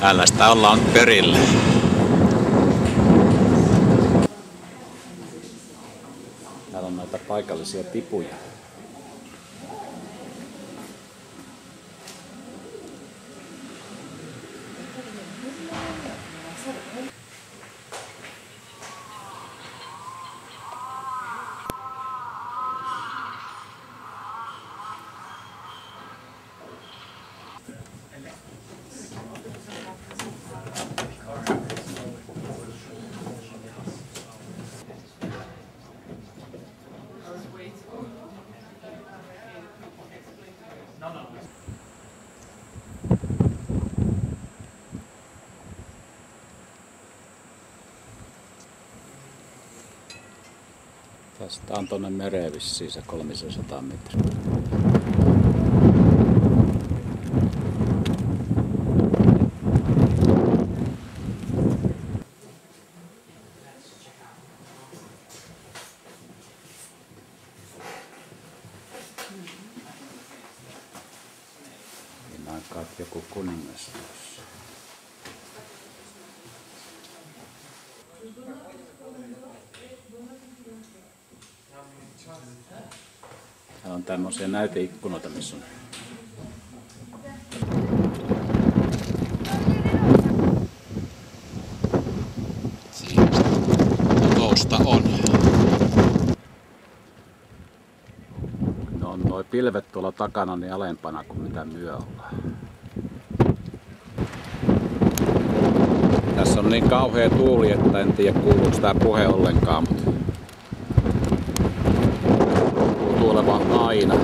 Tällaista ollaan perille. Täällä on näitä paikallisia tipuja. Tästä on tonne mereen vissiin se 300 metriä. Niin aikaa, joku kuningas tuossa. On tämmöisiä näyteikkunoita, missä on Tousta on. No on noi pilvet tuolla takana niin alempana kuin mitä myö ollaan. Tässä on niin kauhea tuuli, että en tiedä kuuluuko tämä puhe ollenkaan, mutta olevan aina.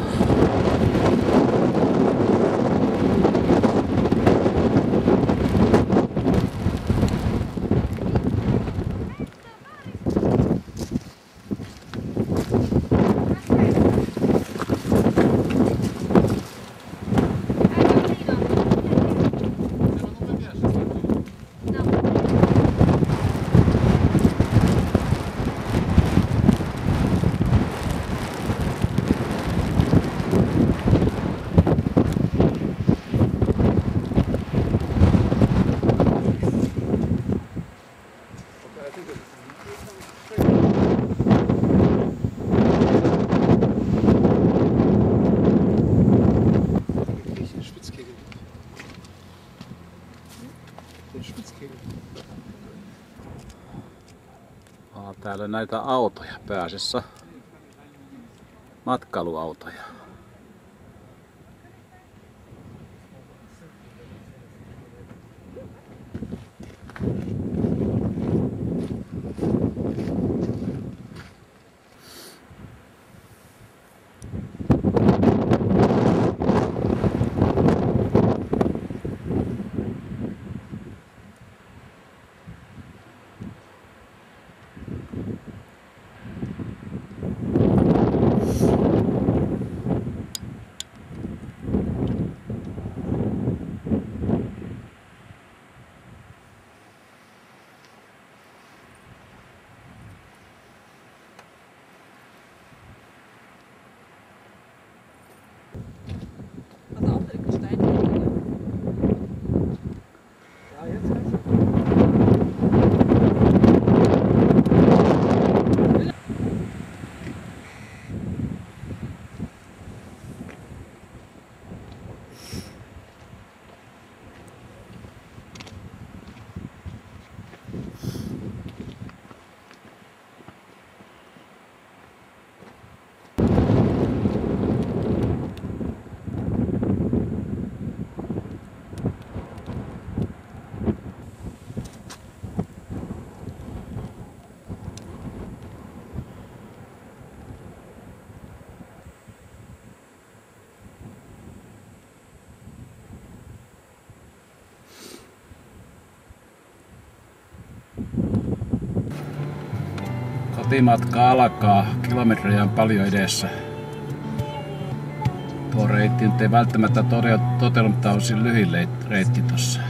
Täällä näitä autoja pääasiassa. Matkailuautoja. Kotimatka alkaa. Kilometrejä on paljon edessä. Tuo reitti nyt ei välttämättä toteudu, mutta on siinä lyhin reitti tossa.